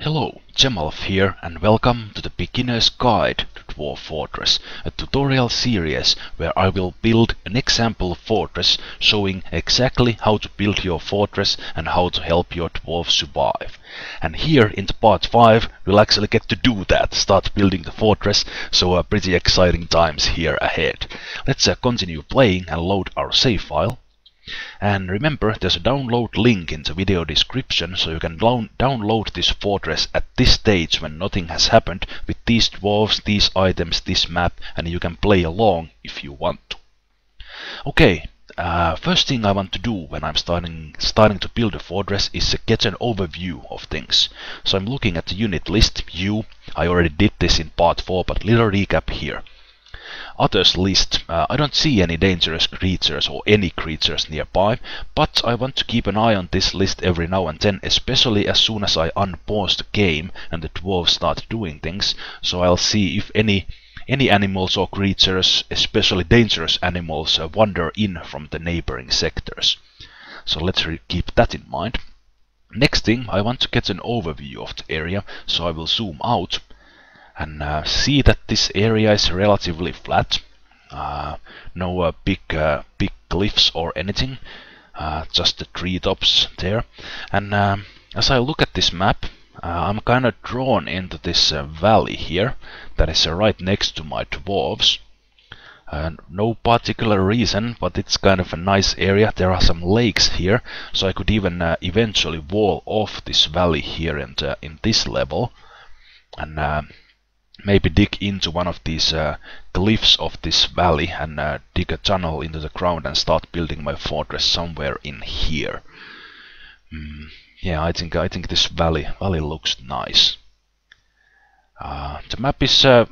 Hello, Zemalf here and welcome to the Beginner's Guide to Dwarf Fortress, a tutorial series where I will build an example fortress showing exactly how to build your fortress and how to help your dwarf survive. And here in part 5 we'll actually get to do that, start building the fortress, so uh, pretty exciting times here ahead. Let's uh, continue playing and load our save file. And remember, there's a download link in the video description, so you can download this fortress at this stage when nothing has happened with these dwarves, these items, this map, and you can play along if you want to. Okay, uh, first thing I want to do when I'm starting starting to build a fortress is to get an overview of things. So I'm looking at the unit list, view, I already did this in part 4, but little recap here. Others list, uh, I don't see any dangerous creatures or any creatures nearby, but I want to keep an eye on this list every now and then, especially as soon as I unpause the game and the dwarves start doing things, so I'll see if any any animals or creatures, especially dangerous animals, uh, wander in from the neighboring sectors. So let's keep that in mind. Next thing, I want to get an overview of the area, so I will zoom out and uh, see that this area is relatively flat. Uh, no uh, big uh, big cliffs or anything, uh, just the treetops there. And um, as I look at this map, uh, I'm kind of drawn into this valley here that is right next to my dwarves. no particular reason, but it's kind of a nice area. There are some lakes here, so I could even eventually wall off this valley here in, in this level. And maybe dig into one of these uh, cliffs of this valley and uh, dig a tunnel into the ground and start building my fortress somewhere in here. Mm, yeah, I think I think this valley valley looks nice. Uh, the map is uh,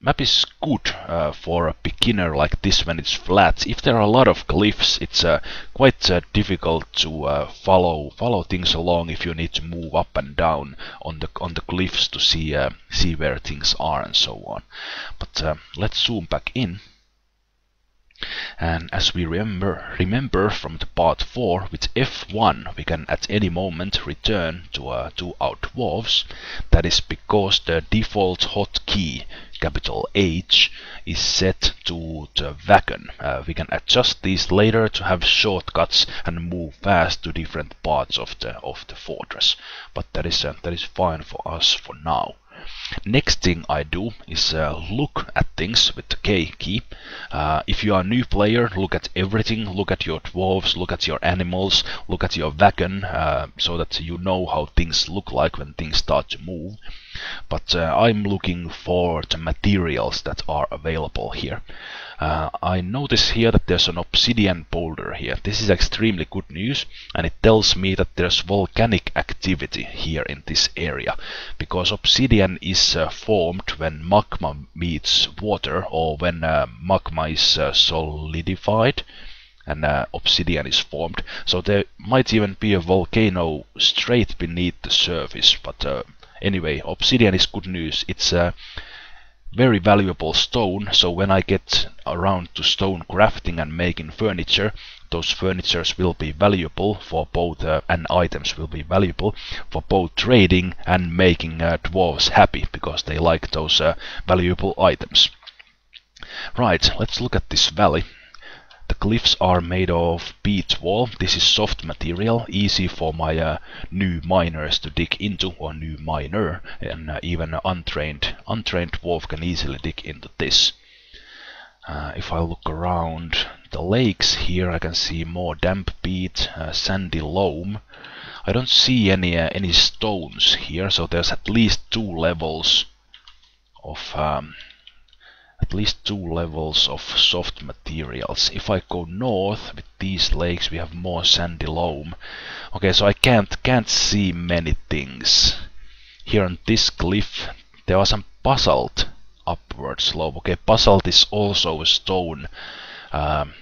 map is good uh, for a beginner like this when it's flat. If there are a lot of cliffs, it's uh, quite uh, difficult to uh, follow follow things along if you need to move up and down on the on the cliffs to see uh, see where things are and so on. But uh, let's zoom back in. And as we remember, remember from the part 4, with F1 we can at any moment return to, uh, to our dwarves. That is because the default hotkey, capital H, is set to the wagon. Uh, we can adjust these later to have shortcuts and move fast to different parts of the of the fortress. But that is uh, that is fine for us for now. Next thing I do is uh, look at things with the K key. Uh, if you are a new player, look at everything. Look at your dwarves, look at your animals, look at your wagon, uh, so that you know how things look like when things start to move. But uh, I'm looking for the materials that are available here. Uh, I notice here that there's an obsidian boulder here. This is extremely good news and it tells me that there's volcanic activity here in this area because obsidian is uh, formed when magma meets water or when uh, magma is uh, solidified and uh, obsidian is formed. So there might even be a volcano straight beneath the surface. But uh, anyway, obsidian is good news. It's a very valuable stone, so when I get around to stone crafting and making furniture, those furnitures will be valuable for both, uh, and items will be valuable for both trading and making uh, dwarves happy, because they like those uh, valuable items. Right, let's look at this valley. The cliffs are made of peat wall. This is soft material, easy for my uh, new miners to dig into, or new miner, and uh, even untrained untrained dwarf can easily dig into this. Uh, if I look around the lakes here, I can see more damp peat, uh, sandy loam. I don't see any uh, any stones here, so there's at least two levels of um, at least two levels of soft materials. If I go north with these lakes we have more sandy loam. Okay, so I can't can't see many things. Here on this cliff there are some basalt upward slope. Okay, basalt is also a stone um,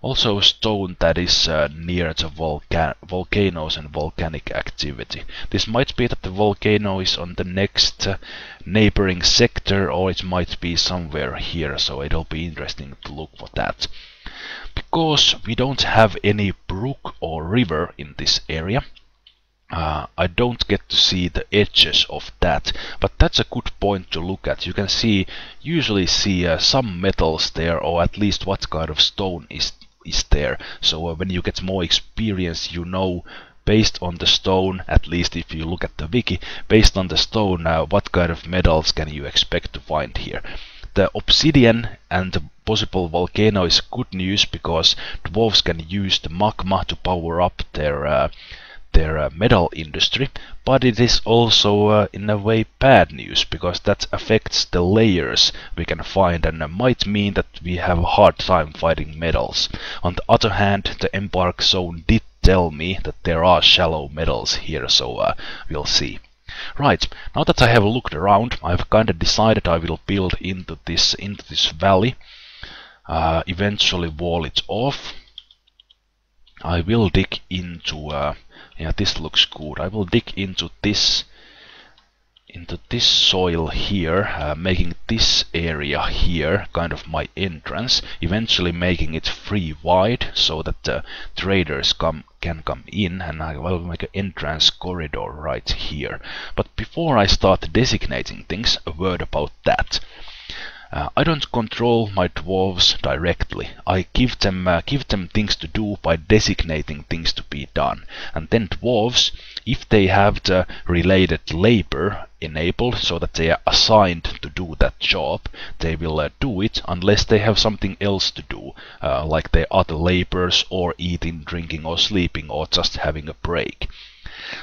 also stone that is uh, near to volca volcanoes and volcanic activity. This might be that the volcano is on the next uh, neighboring sector or it might be somewhere here, so it'll be interesting to look for that. Because we don't have any brook or river in this area, uh, I don't get to see the edges of that but that's a good point to look at you can see usually see uh, some metals there or at least what kind of stone is is there. So uh, when you get more experience you know based on the stone at least if you look at the wiki based on the stone uh, what kind of metals can you expect to find here. The obsidian and the possible volcano is good news because dwarves can use the magma to power up their uh, their uh, metal industry, but it is also uh, in a way bad news because that affects the layers we can find and might mean that we have a hard time fighting metals. On the other hand, the Embark zone did tell me that there are shallow metals here, so uh, we'll see. Right, now that I have looked around, I've kinda decided I will build into this into this valley. Uh, eventually wall it off. I will dig into uh, yeah this looks good. I will dig into this into this soil here uh, making this area here kind of my entrance eventually making it free wide so that the traders come can come in and I will make an entrance corridor right here. But before I start designating things a word about that uh, I don't control my dwarves directly. I give them uh, give them things to do by designating things to be done. And then dwarves, if they have the related labor enabled so that they are assigned to do that job, they will uh, do it unless they have something else to do, uh, like their other the laborers or eating, drinking or sleeping or just having a break.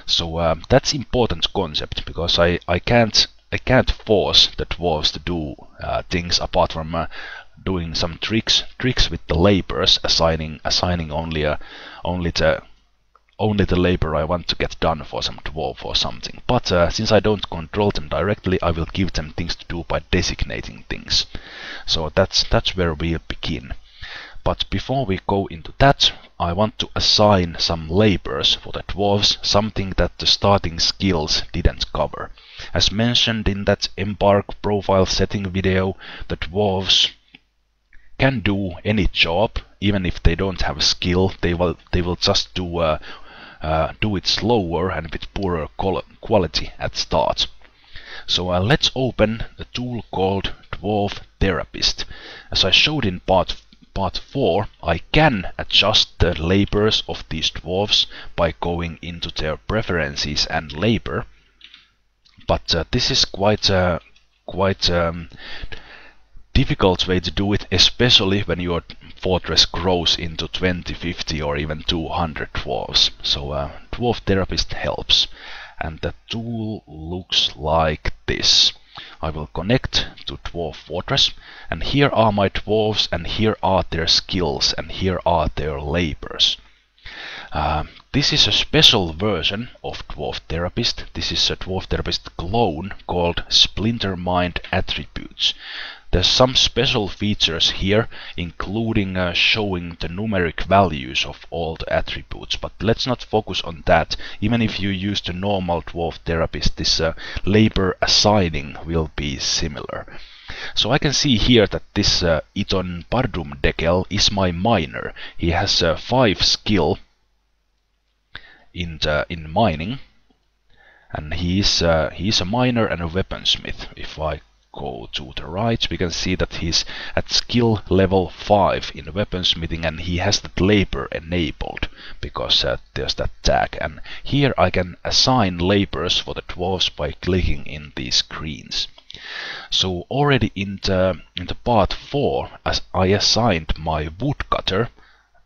So um, that's important concept because I, I can't I can't force the dwarves to do uh, things apart from uh, doing some tricks tricks with the laborers, assigning assigning only a only the only the labor I want to get done for some dwarf or something. But uh, since I don't control them directly, I will give them things to do by designating things. So that's that's where we'll begin. But before we go into that, I want to assign some labors for the dwarves, something that the starting skills didn't cover. As mentioned in that Embark profile setting video, the dwarves can do any job, even if they don't have a skill, they will they will just do uh, uh, do it slower and with poorer quality at start. So uh, let's open a tool called Dwarf Therapist. As I showed in part part 4, I can adjust the labors of these dwarves by going into their preferences and labor. But uh, this is quite a quite um, difficult way to do it, especially when your fortress grows into 20, 50 or even 200 dwarves. So uh, Dwarf Therapist helps. And the tool looks like this. I will connect to Dwarf Fortress and here are my dwarves and here are their skills and here are their labors. Uh, this is a special version of Dwarf Therapist. This is a Dwarf Therapist clone called Splinter Mind Attributes. There's some special features here, including uh, showing the numeric values of all the attributes, but let's not focus on that. Even if you use the normal dwarf therapist, this uh, labor assigning will be similar. So I can see here that this uh, Iton Pardum Dekel is my miner. He has uh, 5 skill in, the, in mining, and he's, uh, he's a miner and a weaponsmith, if I go to the right, we can see that he's at skill level 5 in weaponsmithing and he has that labor enabled because uh, there's that tag. And here I can assign labors for the dwarves by clicking in these screens. So already in the, in the part 4, as I assigned my woodcutter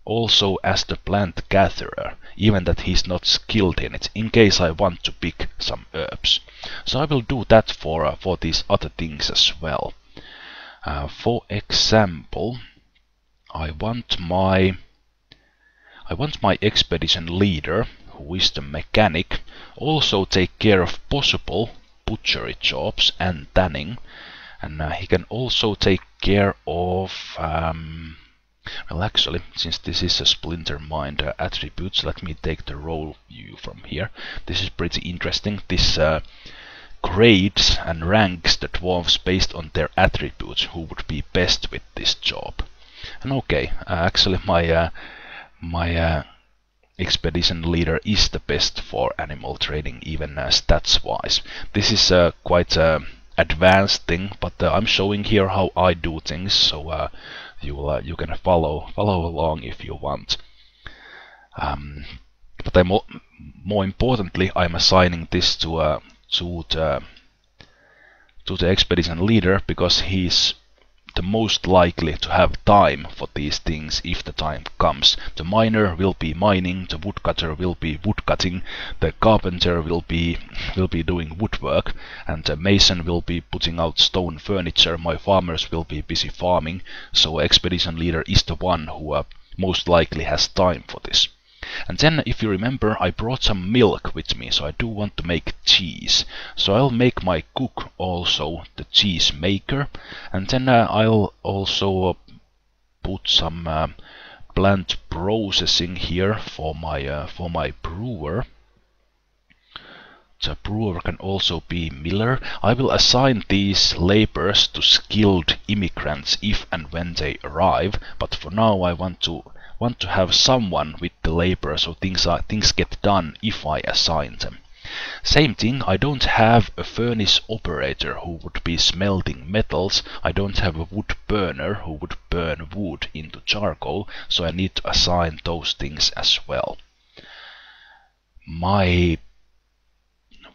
also as the plant gatherer, even that he's not skilled in it, in case I want to pick some herbs. So I will do that for, uh, for these other things as well. Uh, for example, I want my I want my expedition leader, who is the mechanic, also take care of possible butchery jobs and tanning, and uh, he can also take care of um, well, actually, since this is a Splinter Mind uh, attributes, let me take the role view from here. This is pretty interesting. This uh, grades and ranks the dwarves based on their attributes, who would be best with this job. And okay, uh, actually my uh, my uh, expedition leader is the best for animal training, even uh, stats wise. This is quite advanced thing, but I'm showing here how I do things, so you will, uh, you can follow follow along if you want. Um, but I'm more importantly, I'm assigning this to uh, to the to the expedition leader because he's the most likely to have time for these things if the time comes. The miner will be mining, the woodcutter will be woodcutting, the carpenter will be will be doing woodwork, and the mason will be putting out stone furniture. My farmers will be busy farming, so expedition leader is the one who uh, most likely has time for this. And then, if you remember, I brought some milk with me, so I do want to make cheese. So I'll make my cook also the cheese maker, and then uh, I'll also uh, put some uh, plant processing here for my uh, for my brewer. The brewer can also be miller. I will assign these laborers to skilled immigrants if and when they arrive, but for now I want to want to have someone with the labor so things are things get done if I assign them. Same thing, I don't have a furnace operator who would be smelting metals, I don't have a wood burner who would burn wood into charcoal, so I need to assign those things as well. My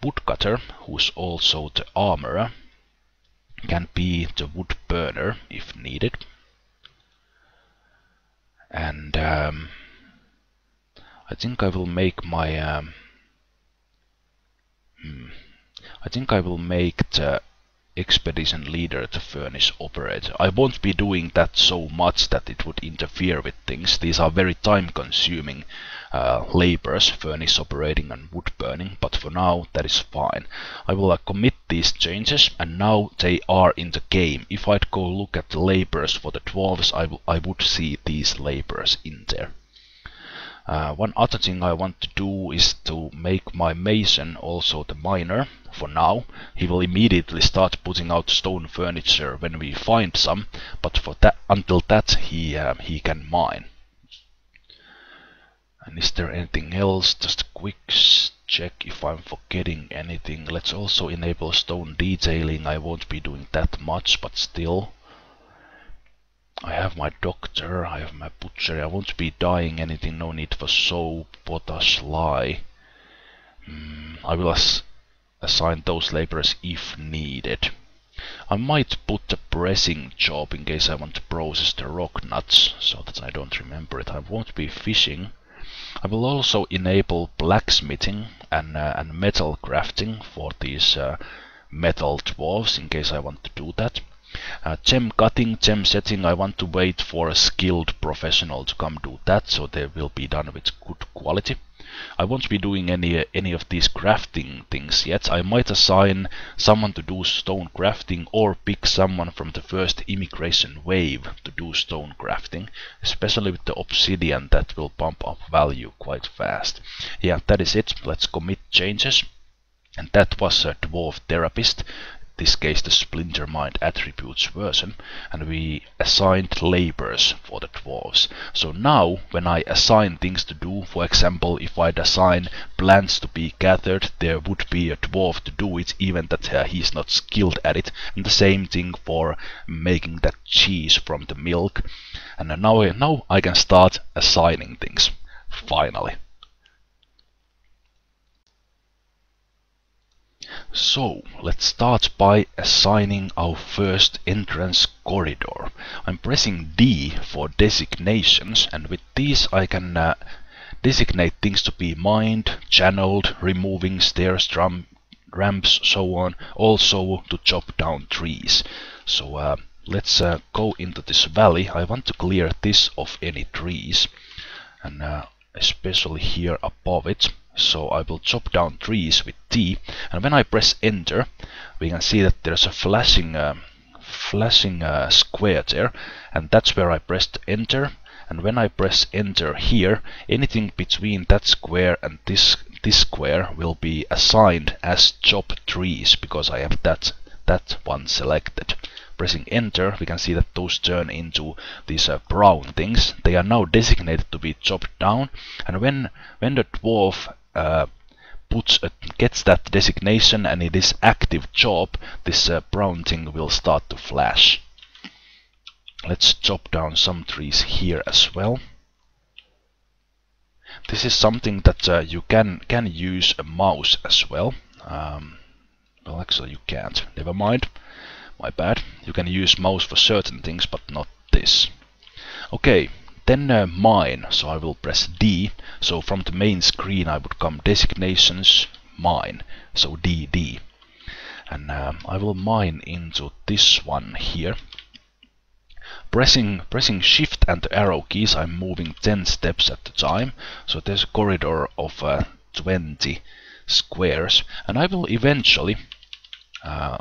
woodcutter, who's also the armorer, can be the wood burner if needed and um, I think I will make my um, hmm, I think I will make the expedition leader the furnace operator. I won't be doing that so much that it would interfere with things. These are very time consuming uh, labors, furnace operating and wood burning, but for now that is fine. I will uh, commit these changes and now they are in the game. If I'd go look at the labors for the dwarves, I, I would see these labors in there. Uh, one other thing I want to do is to make my mason also the miner for now. He will immediately start putting out stone furniture when we find some, but for that until that he uh, he can mine. And is there anything else? Just a quick check if I'm forgetting anything. Let's also enable stone detailing. I won't be doing that much, but still. I have my doctor, I have my butcher, I won't be dyeing anything, no need for soap, potash, lye. Mm, I will as assign those laborers if needed. I might put a pressing job in case I want to process the rock nuts, so that I don't remember it. I won't be fishing. I will also enable blacksmithing and, uh, and metal crafting for these uh, metal dwarves in case I want to do that. Uh, gem cutting, gem setting, I want to wait for a skilled professional to come do that, so they will be done with good quality. I won't be doing any any of these crafting things yet. I might assign someone to do stone crafting or pick someone from the first immigration wave to do stone crafting, especially with the obsidian that will bump up value quite fast. Yeah, that is it. Let's commit changes. And that was a dwarf therapist this case the splinter mind attributes version and we assigned labors for the dwarves. So now when I assign things to do for example if I'd assign plants to be gathered there would be a dwarf to do it even that uh, he's not skilled at it. And the same thing for making that cheese from the milk. And now, now I can start assigning things finally So, let's start by assigning our first entrance corridor. I'm pressing D for designations and with these I can uh, designate things to be mined, channeled, removing stairs, drum, ramps, so on, also to chop down trees. So uh, let's uh, go into this valley. I want to clear this of any trees and uh, especially here above it. So I will chop down trees with T and when I press enter we can see that there's a flashing uh, flashing uh, square there and that's where I pressed enter. And when I press enter here anything between that square and this this square will be assigned as chop trees because I have that that one selected pressing enter, we can see that those turn into these uh, brown things. They are now designated to be chopped down, and when when the dwarf uh, puts a, gets that designation and it is active chop, this uh, brown thing will start to flash. Let's chop down some trees here as well. This is something that uh, you can can use a mouse as well. Um, well, actually you can't. Never mind. My bad. You can use mouse for certain things, but not this. Okay, then uh, mine. So I will press D. So from the main screen I would come designations, mine. So DD. And um, I will mine into this one here. Pressing, pressing shift and the arrow keys I'm moving 10 steps at a time. So there's a corridor of uh, 20 squares and I will eventually uh,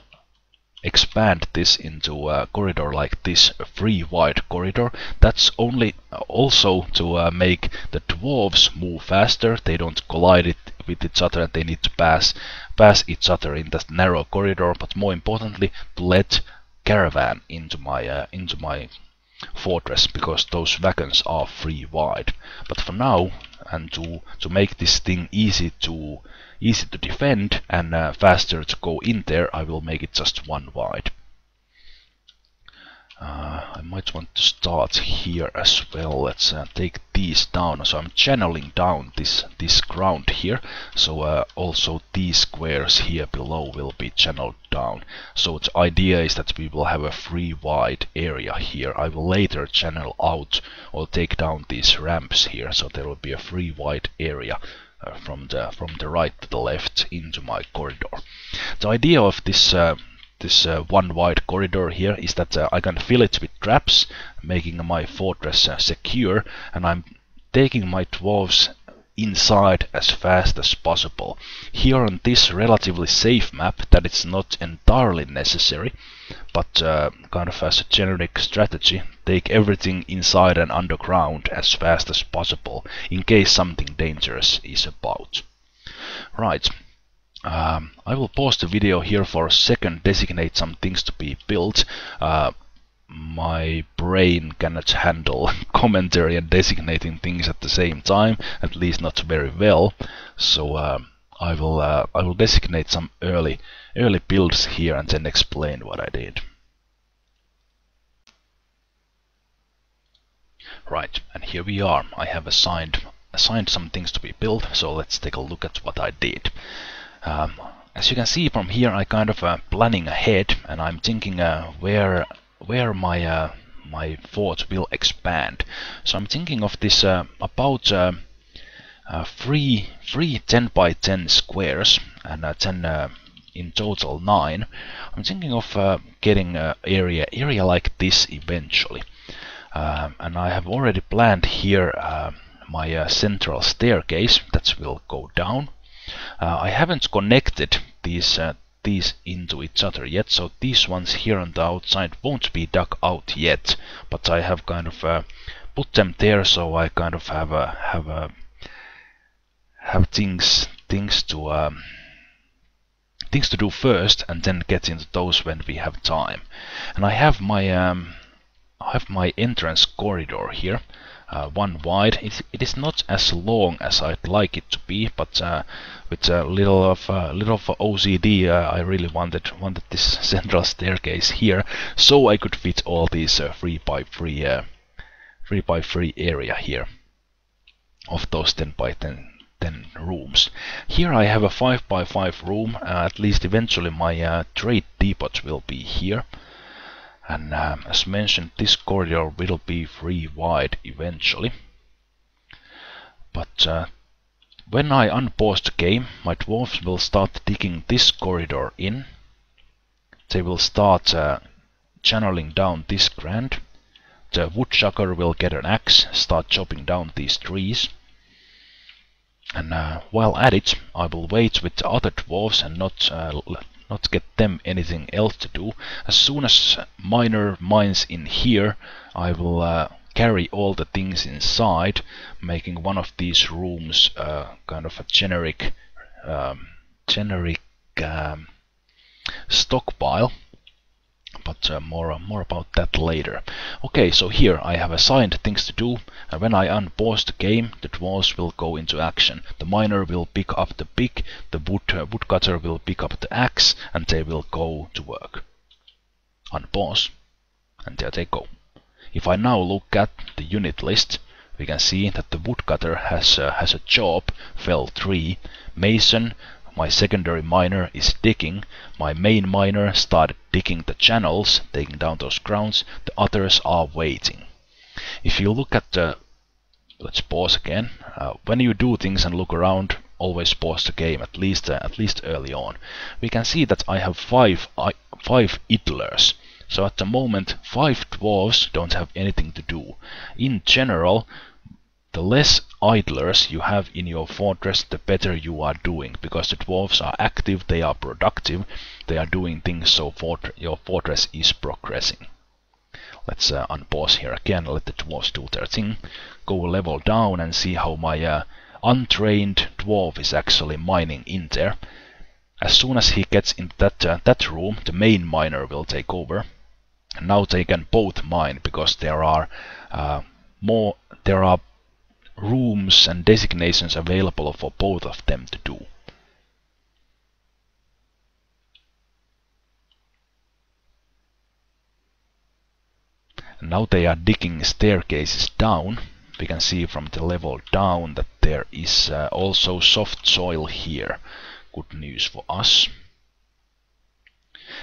expand this into a corridor like this, a free wide corridor. That's only uh, also to uh, make the dwarves move faster. They don't collide it with each other and they need to pass pass each other in that narrow corridor. But more importantly, to let caravan into my uh, into my fortress because those wagons are free wide. But for now, and to to make this thing easy to easy to defend and uh, faster to go in there, I will make it just one wide. Uh, I might want to start here as well. Let's uh, take these down. So I'm channeling down this this ground here. So uh, also these squares here below will be channeled down. So the idea is that we will have a free wide area here. I will later channel out or take down these ramps here. So there will be a free wide area uh, from the from the right to the left into my corridor. The idea of this uh, this uh, one wide corridor here is that I can fill it with traps, making my fortress secure, and I'm taking my dwarves inside as fast as possible. Here on this relatively safe map, that it's not entirely necessary, but uh, kind of as a generic strategy, take everything inside and underground as fast as possible, in case something dangerous is about. Right, um, I will pause the video here for a second, designate some things to be built. Uh, my brain cannot handle commentary and designating things at the same time, at least not very well. So uh, I will uh, I will designate some early early builds here and then explain what I did. Right, and here we are. I have assigned assigned some things to be built, so let's take a look at what I did. Um, as you can see from here, I kind of uh, planning ahead, and I'm thinking uh, where where my uh, my fort will expand. So I'm thinking of this uh, about uh, uh, three three 10 by 10 squares and 10 in total nine. I'm thinking of getting an area area like this eventually, um, and I have already planned here my central staircase that will go down. Uh, I haven't connected these uh, these into each other yet, so these ones here on the outside won't be dug out yet, but I have kind of uh, put them there so I kind of have a have a have things things to um, things to do first and then get into those when we have time. And I have my um, I have my entrance corridor here uh, one wide. It, it is not as long as I'd like it to be, but uh, with a little of uh, little of OCD, uh, I really wanted wanted this central staircase here, so I could fit all these uh, three by three uh, three by three area here of those 10 by 10 10 rooms. Here I have a 5 by 5 room, uh, at least eventually my uh, trade depot will be here. And um, as mentioned this corridor will be free wide eventually. But uh, when I unpause the game my dwarves will start digging this corridor in. They will start uh, channeling down this grand. The woodchucker will get an axe start chopping down these trees and uh, while at it I will wait with the other dwarves and not uh, not get them anything else to do. As soon as miner mines in here, I will uh, carry all the things inside, making one of these rooms uh, kind of a generic, um, generic um, stockpile. But uh, more more about that later. Okay, so here I have assigned things to do, and when I unpause the game, the dwarves will go into action. The miner will pick up the pick, the wood uh, woodcutter will pick up the axe, and they will go to work. Unpause, and there they go. If I now look at the unit list, we can see that the woodcutter has uh, has a job, fell 3, mason, my secondary miner is digging, my main miner started digging the channels, taking down those grounds, the others are waiting. If you look at the, let's pause again, uh, when you do things and look around, always pause the game, at least uh, at least early on. We can see that I have five, five idlers. So at the moment, five dwarves don't have anything to do. In general, the less idlers you have in your fortress, the better you are doing, because the dwarves are active, they are productive, they are doing things so fort your fortress is progressing. Let's uh, unpause here again, let the dwarves do their thing, go level down and see how my uh, untrained dwarf is actually mining in there. As soon as he gets into that, uh, that room, the main miner will take over. Now they can both mine because there are uh, more, there are rooms and designations available for both of them to do. now they are digging staircases down. We can see from the level down that there is uh, also soft soil here. Good news for us.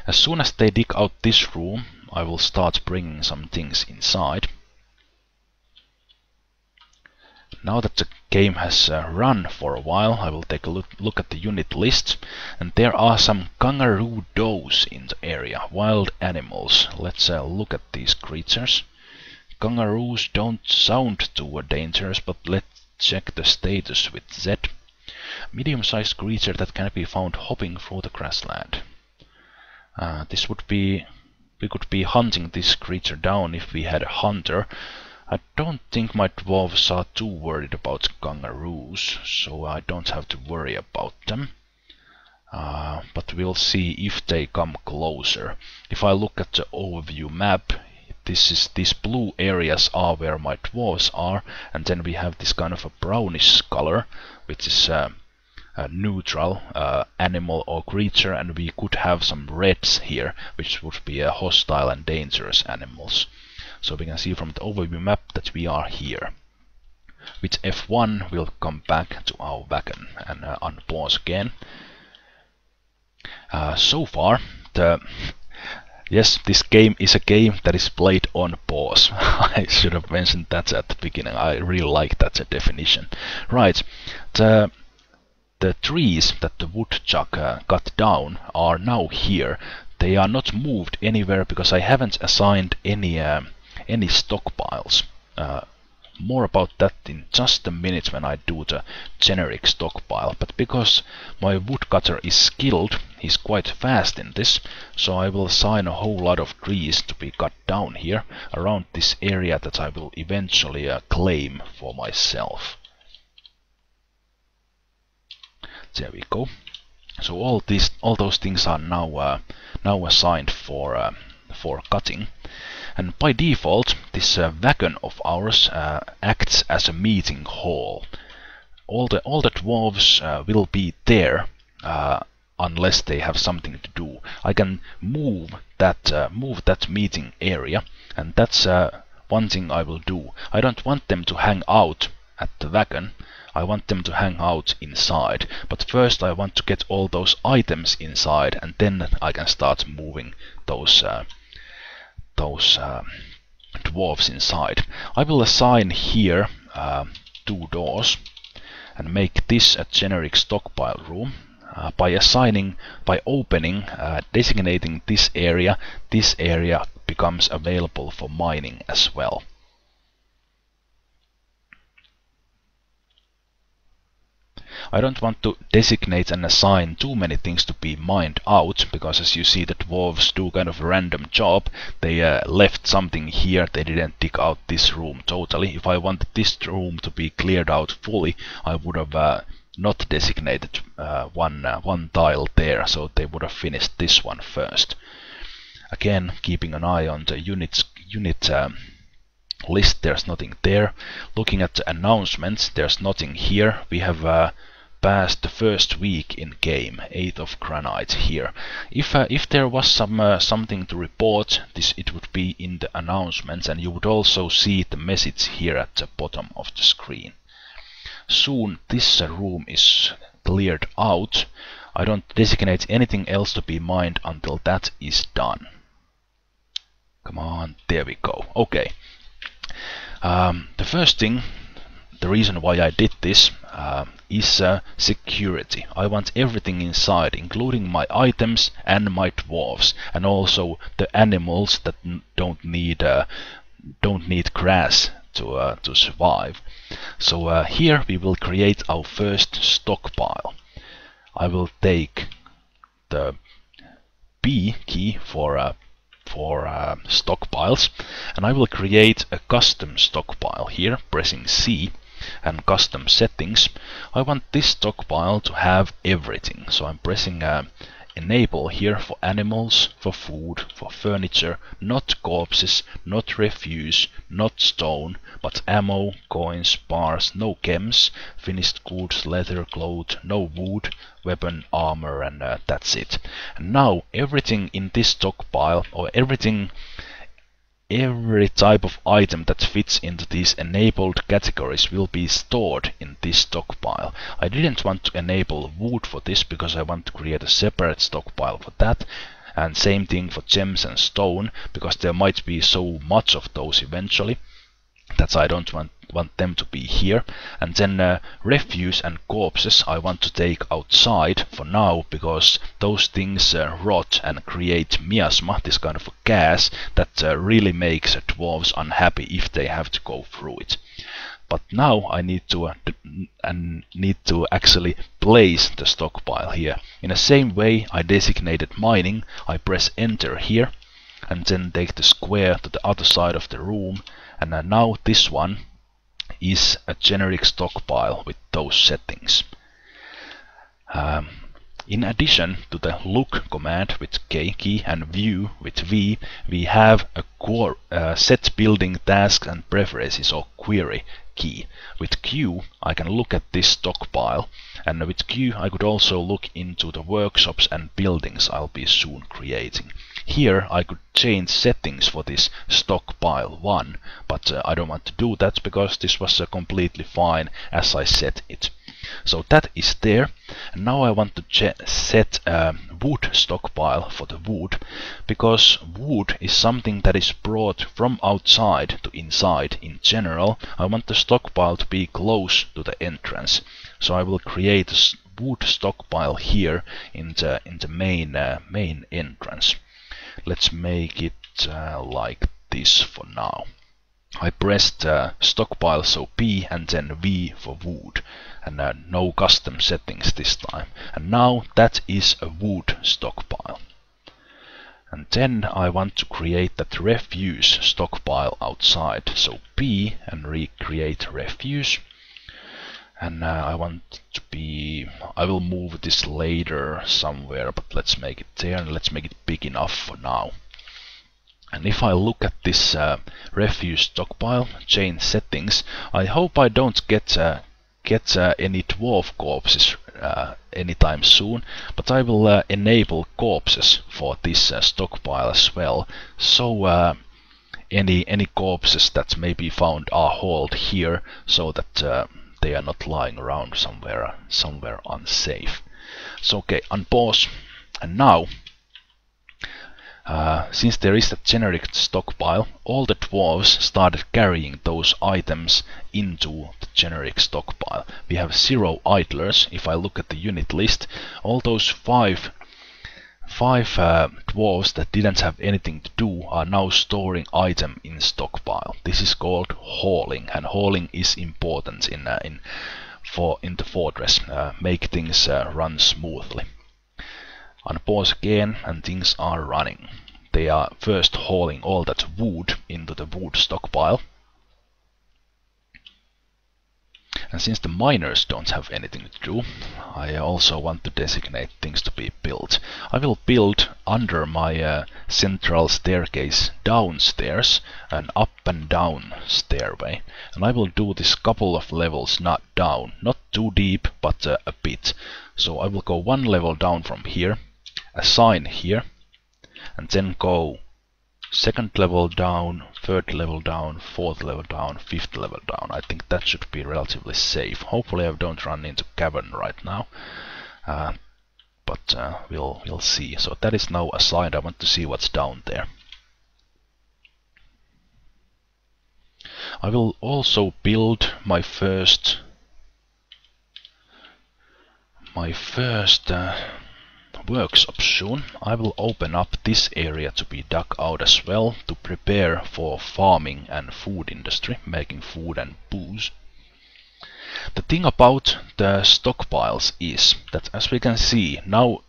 As soon as they dig out this room, I will start bringing some things inside. Now that the game has uh, run for a while, I will take a look, look, at the unit list. And there are some kangaroo does in the area, wild animals. Let's uh, look at these creatures. Kangaroos don't sound too dangerous, but let's check the status with Z. Medium-sized creature that can be found hopping through the grassland. Uh, this would be... We could be hunting this creature down if we had a hunter, I don't think my dwarves are too worried about kangaroos, so I don't have to worry about them. Uh, but we'll see if they come closer. If I look at the overview map, this is these blue areas are where my dwarves are, and then we have this kind of a brownish color, which is uh, a neutral uh, animal or creature, and we could have some reds here, which would be uh, hostile and dangerous animals. So we can see from the overview map that we are here. With F1 we'll come back to our wagon and uh, unpause again. Uh, so far, the yes, this game is a game that is played on pause. I should have mentioned that at the beginning. I really like that definition. Right, the the trees that the woodchuck uh, cut down are now here. They are not moved anywhere because I haven't assigned any uh, any stockpiles. Uh, more about that in just a minute when I do the generic stockpile, but because my woodcutter is skilled, he's quite fast in this, so I will assign a whole lot of trees to be cut down here, around this area that I will eventually uh, claim for myself. There we go. So all these, all those things are now uh, now assigned for uh, for cutting. And by default, this uh, wagon of ours uh, acts as a meeting hall. All the all the dwarves uh, will be there uh, unless they have something to do. I can move that uh, move that meeting area, and that's uh, one thing I will do. I don't want them to hang out at the wagon. I want them to hang out inside. But first I want to get all those items inside, and then I can start moving those those uh, dwarves inside. I will assign here uh, two doors and make this a generic stockpile room. Uh, by assigning, by opening, uh, designating this area, this area becomes available for mining as well. I don't want to designate and assign too many things to be mined out, because as you see the dwarves do kind of a random job. They uh, left something here, they didn't dig out this room totally. If I wanted this room to be cleared out fully, I would have uh, not designated uh, one, uh, one tile there, so they would have finished this one first. again keeping an eye on the units unit um, list there's nothing there. Looking at the announcements there's nothing here. We have uh, passed the first week in game 8 of granite here. If uh, if there was some uh, something to report this it would be in the announcements and you would also see the message here at the bottom of the screen. Soon this uh, room is cleared out. I don't designate anything else to be mined until that is done. Come on there we go. Okay um, the first thing the reason why I did this uh, is uh, security. I want everything inside, including my items and my dwarves, and also the animals that don't need uh, don't need grass to uh, to survive. So uh, here we will create our first stockpile. I will take the B key for uh, for uh, stockpiles and I will create a custom stockpile here pressing C and custom settings, I want this stockpile to have everything. So I'm pressing uh, enable here for animals, for food, for furniture, not corpses, not refuse, not stone, but ammo, coins, bars, no chems, finished goods, leather, clothes, no wood, weapon, armor, and uh, that's it. And now everything in this stockpile, or everything every type of item that fits into these enabled categories will be stored in this stockpile. I didn't want to enable wood for this because I want to create a separate stockpile for that and same thing for gems and stone because there might be so much of those eventually that I don't want want them to be here. And then uh, refuse and corpses I want to take outside for now because those things uh, rot and create miasma this kind of a gas that uh, really makes dwarves unhappy if they have to go through it. But now I need to uh, and need to actually place the stockpile here. In the same way I designated mining I press enter here and then take the square to the other side of the room and uh, now this one is a generic stockpile with those settings. Um, in addition to the look command with K key and view with V, we have a core, uh, set building tasks and preferences or query key. With Q I can look at this stockpile and with Q I could also look into the workshops and buildings I'll be soon creating. Here I could change settings for this stockpile 1, but uh, I don't want to do that because this was uh, completely fine as I set it. So that is there. Now I want to set a wood stockpile for the wood, because wood is something that is brought from outside to inside in general. I want the stockpile to be close to the entrance. So I will create a wood stockpile here in the in the main uh, main entrance. Let's make it uh, like this for now. I pressed uh, stockpile so P and then V for wood and uh, no custom settings this time. And now that is a wood stockpile. And then I want to create that refuse stockpile outside. So P and recreate refuse. And uh, I want to be... I will move this later somewhere, but let's make it there and let's make it big enough for now. And if I look at this uh, refuse stockpile, change settings, I hope I don't get uh, get uh, any dwarf corpses uh, anytime soon, but I will uh, enable corpses for this stockpile as well. So any any corpses that may be found are hauled here, so that they are not lying around somewhere somewhere unsafe. So okay, unpause, and now uh, since there is a generic stockpile, all the dwarves started carrying those items into the generic stockpile. We have zero idlers. If I look at the unit list, all those five five uh, dwarves that didn't have anything to do are now storing item in stockpile. This is called hauling, and hauling is important in uh, in for in the fortress. Uh, make things uh, run smoothly. Unpause again and things are running. They are first hauling all that wood into the wood stockpile. And since the miners don't have anything to do, I also want to designate things to be built. I will build under my uh, central staircase downstairs, an up and down stairway. And I will do this couple of levels not down, not too deep, but uh, a bit. So I will go one level down from here, assign here, and then go second level down, third level down, fourth level down, fifth level down. I think that should be relatively safe. Hopefully I don't run into cavern right now. Uh, but uh, we'll we'll see. So that is now assigned. I want to see what's down there. I will also build my first my first uh, workshop soon. I will open up this area to be dug out as well to prepare for farming and food industry, making food and booze. The thing about the stockpiles is that as we can see now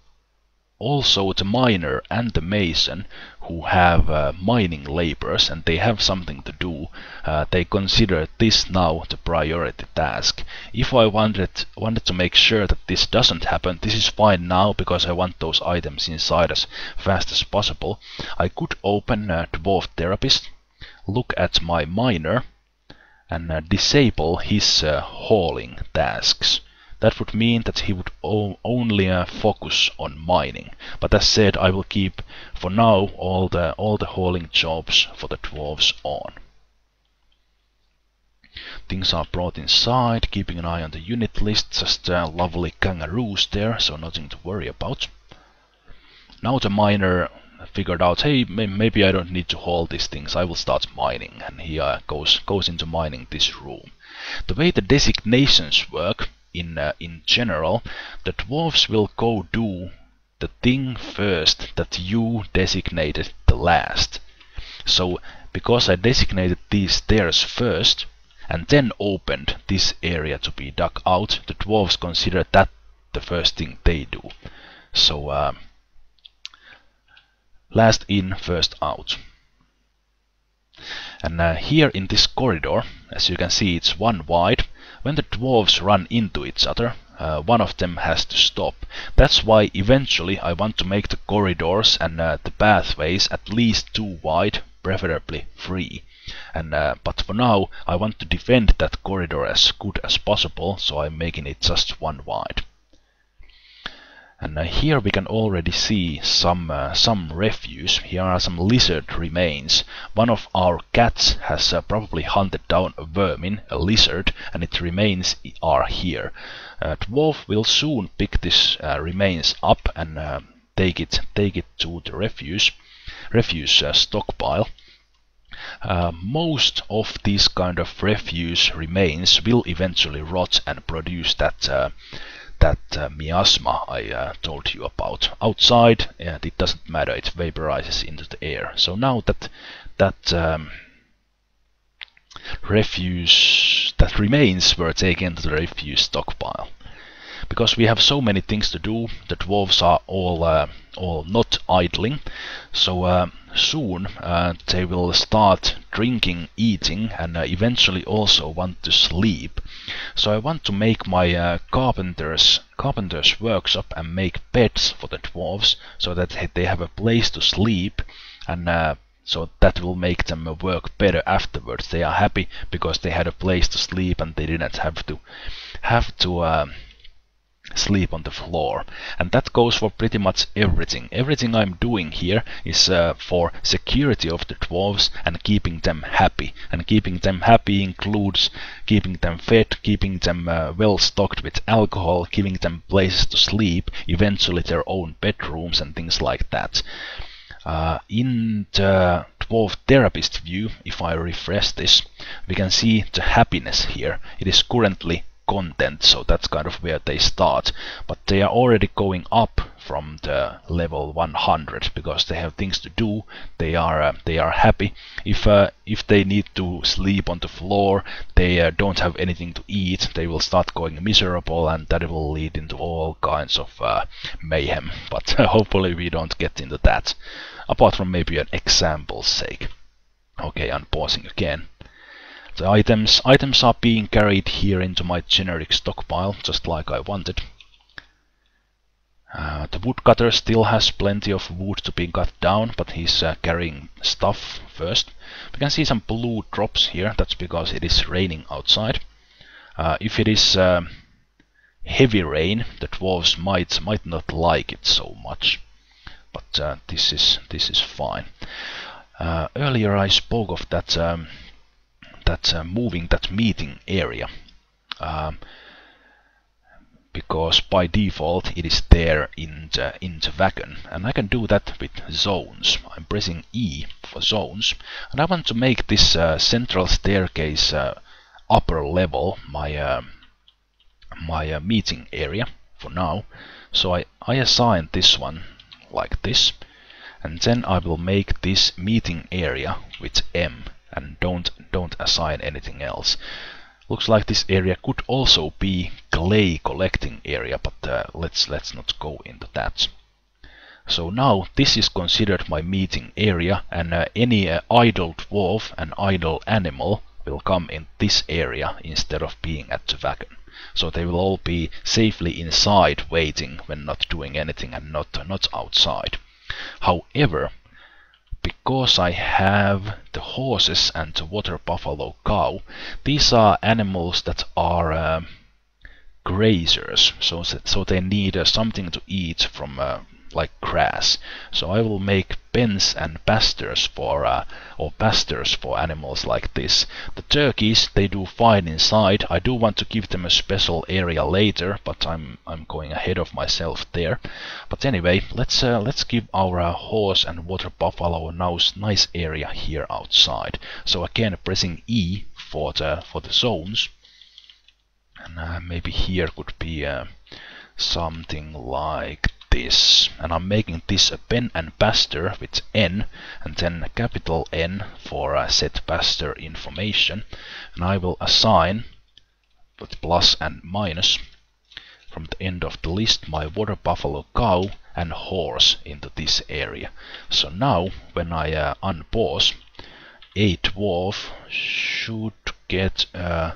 also the miner and the mason who have uh, mining labors and they have something to do, uh, they consider this now the priority task. If I wanted wanted to make sure that this doesn't happen, this is fine now because I want those items inside as fast as possible. I could open uh, Dwarf Therapist, look at my miner and uh, disable his uh, hauling tasks. That would mean that he would only uh, focus on mining. But as said, I will keep for now all the all the hauling jobs for the dwarves on. Things are brought inside, keeping an eye on the unit list, just uh, lovely kangaroos there, so nothing to worry about. Now the miner figured out, hey, maybe I don't need to haul these things, I will start mining. And he uh, goes, goes into mining this room. The way the designations work, in, uh, in general, the dwarves will go do the thing first that you designated the last. So, because I designated these stairs first, and then opened this area to be dug out, the dwarves consider that the first thing they do. So, uh, last in, first out. And uh, here in this corridor, as you can see, it's one wide. When the dwarves run into each other, uh, one of them has to stop. That's why eventually I want to make the corridors and uh, the pathways at least two wide, preferably three. And uh, but for now I want to defend that corridor as good as possible, so I'm making it just one wide. And uh, here we can already see some uh, some refuse. Here are some lizard remains. One of our cats has uh, probably hunted down a vermin, a lizard, and its remains are here. Uh, Dwarf will soon pick this uh, remains up and uh, take it take it to the refuse refuse stockpile. most of these kind of refuse remains will eventually rot and produce that that uh, miasma I uh, told you about. Outside, uh, it doesn't matter, it vaporizes into the air. So now that that um, refuse, that remains were taken to the refuse stockpile. Because we have so many things to do, the dwarves are all uh, all not idling. So uh, soon uh, they will start drinking, eating, and uh, eventually also want to sleep. So I want to make my uh, carpenter's carpenter's workshop and make beds for the dwarves, so that they have a place to sleep, and uh, so that will make them work better afterwards. They are happy because they had a place to sleep and they didn't have to have to. Uh, sleep on the floor. And that goes for pretty much everything. Everything I'm doing here is uh, for security of the dwarves and keeping them happy. And keeping them happy includes keeping them fed, keeping them uh, well stocked with alcohol, giving them places to sleep, eventually their own bedrooms and things like that. Uh, in the dwarf therapist view, if I refresh this, we can see the happiness here. It is currently content, so that's kind of where they start. But they are already going up from the level 100 because they have things to do. They are uh, they are happy. If uh, if they need to sleep on the floor, they uh, don't have anything to eat. They will start going miserable, and that will lead into all kinds of uh, mayhem. But hopefully we don't get into that. Apart from maybe an example's sake. Okay, I'm pausing again. The items, items are being carried here into my generic stockpile, just like I wanted. Uh, the woodcutter still has plenty of wood to be cut down, but he's uh, carrying stuff first. We can see some blue drops here, that's because it is raining outside. Uh, if it is uh, heavy rain, the dwarves might might not like it so much, but uh, this is this is fine. Uh, earlier I spoke of that um, that moving that meeting area. Um, because by default it is there in the, in the wagon and I can do that with zones. I'm pressing E for zones and I want to make this uh, central staircase uh, upper level my uh, my uh, meeting area for now so I, I assign this one like this and then I will make this meeting area with M and don't assign anything else Looks like this area could also be clay collecting area, but uh, let's let's not go into that. So now this is considered my meeting area and uh, any uh, idle dwarf and idle animal will come in this area instead of being at the wagon. So they will all be safely inside waiting when not doing anything and not, not outside. However, because I have the horses and the water buffalo cow, these are animals that are uh, grazers, so so they need uh, something to eat from uh, like grass. So I will make pens and pastures for uh, or pastures for animals like this. The turkeys they do fine inside. I do want to give them a special area later, but I'm I'm going ahead of myself there. But anyway, let's uh, let's give our uh, horse and water buffalo a nice nice area here outside. So again, pressing E for the for the zones, and uh, maybe here could be uh, something like this and I'm making this a pen and pasture with N and then capital N for uh, set pasture information and I will assign with plus and minus from the end of the list my water buffalo cow and horse into this area. So now when I uh, unpause a dwarf should get uh,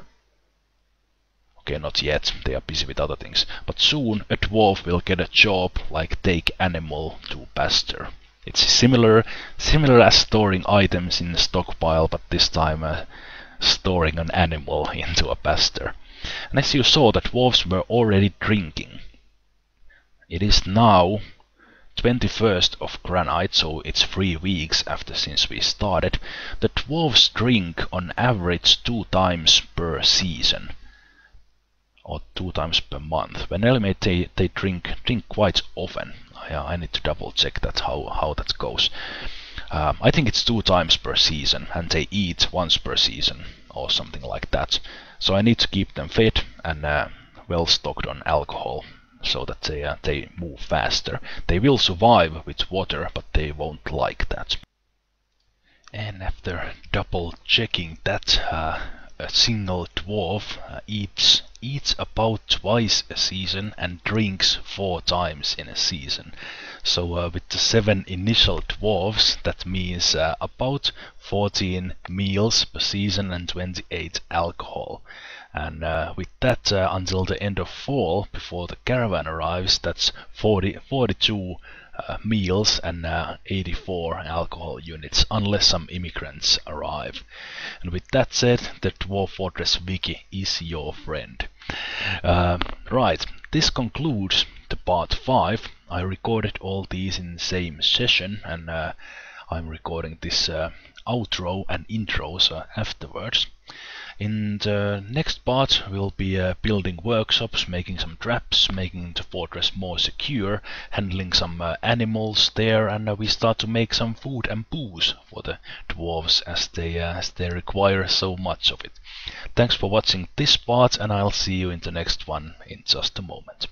Okay, not yet, they are busy with other things. But soon a dwarf will get a job like take animal to pasture. It's similar, similar as storing items in a stockpile, but this time uh, storing an animal into a pasture. And as you saw, the dwarves were already drinking. It is now 21st of granite, so it's three weeks after since we started. The dwarves drink on average two times per season or two times per month. When Elimate they, they drink drink quite often. Yeah, I need to double check that how, how that goes. Um, I think it's two times per season and they eat once per season or something like that. So I need to keep them fed and uh, well stocked on alcohol so that they, uh, they move faster. They will survive with water but they won't like that. And after double checking that, uh, a single dwarf uh, eats eats about twice a season and drinks four times in a season. So uh, with the seven initial dwarves, that means uh, about 14 meals per season and 28 alcohol. And uh, with that, uh, until the end of fall, before the caravan arrives, that's 40, 42 uh, meals and uh, 84 alcohol units unless some immigrants arrive. And with that said, the Dwarf Fortress wiki is your friend. Uh, right, this concludes the part 5. I recorded all these in the same session and uh, I'm recording this uh, outro and intros afterwards. In the next part we'll be uh, building workshops, making some traps, making the fortress more secure, handling some uh, animals there and uh, we start to make some food and booze for the dwarves as they, uh, as they require so much of it. Thanks for watching this part and I'll see you in the next one in just a moment.